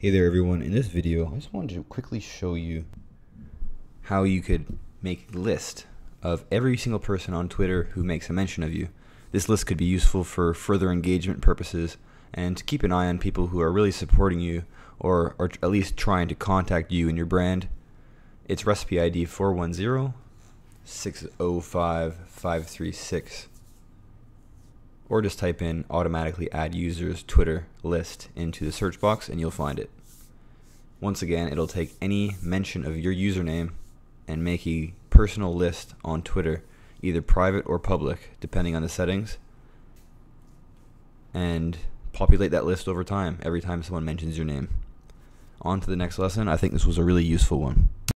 Hey there everyone, in this video I just wanted to quickly show you how you could make a list of every single person on Twitter who makes a mention of you. This list could be useful for further engagement purposes and to keep an eye on people who are really supporting you or are at least trying to contact you and your brand. It's recipe ID 410 605 536 or just type in automatically add users Twitter list into the search box and you'll find it. Once again, it'll take any mention of your username and make a personal list on Twitter, either private or public, depending on the settings, and populate that list over time every time someone mentions your name. On to the next lesson. I think this was a really useful one.